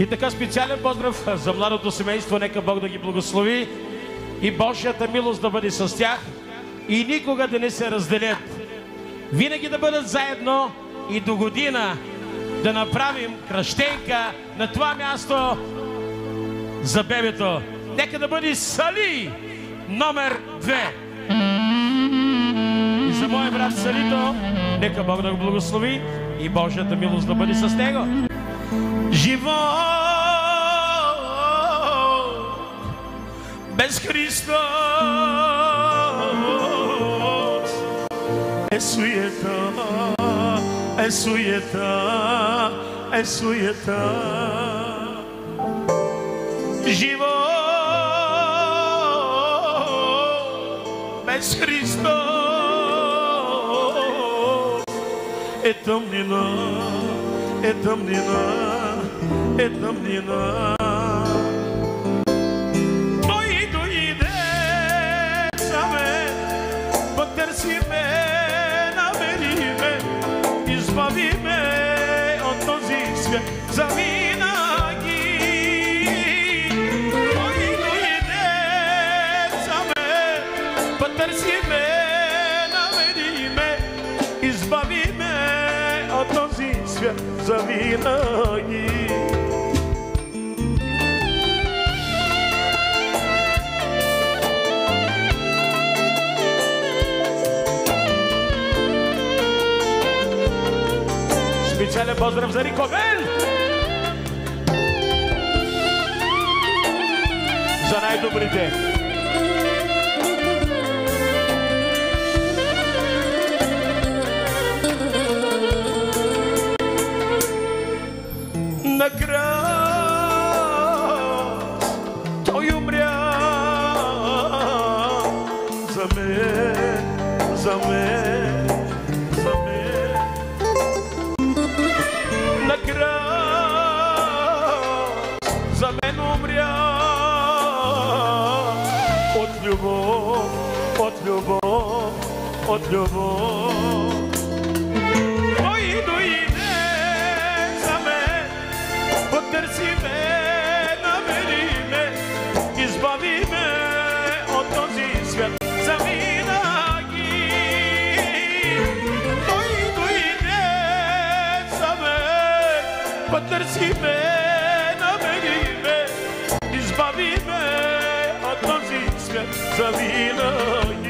И така специален поздрав за младото семейство. Нека Бог да ги благослови и Божията милост да бъде с тях и никога да не се разделят. Винаги да бъдат заедно и до година да направим кръщенка на това място за бебето. Нека да бъде Сали номер две. И за моя брат Салито, нека Бог да го благослови и Божията милост да бъде с него. без Христос е суета, е суета, е суета. Живот без Христос е тъмнина, е тъмнина, е тъмнина. svět zavínání. Vojnu jde samé, potrzíme, navedíme i zbavíme od nozi. Специален поздрав за Рико Бел! За най-добрите! Накрая domov, od domov, od domov. Dojdu jde same, potrzíme, nameríme, izbavíme od noci svět. Potrzíme, essa vida.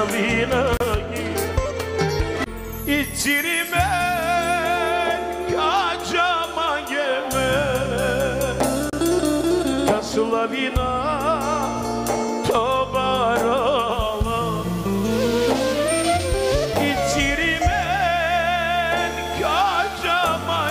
yanına gir İçirime kacama gelme Kaslarına tobarala İçirime kacama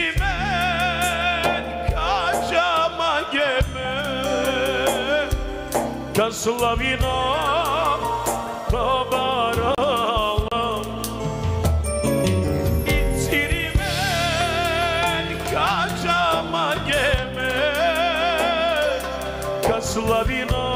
slavina tabaralım İtirimen kacama geme Kaslavina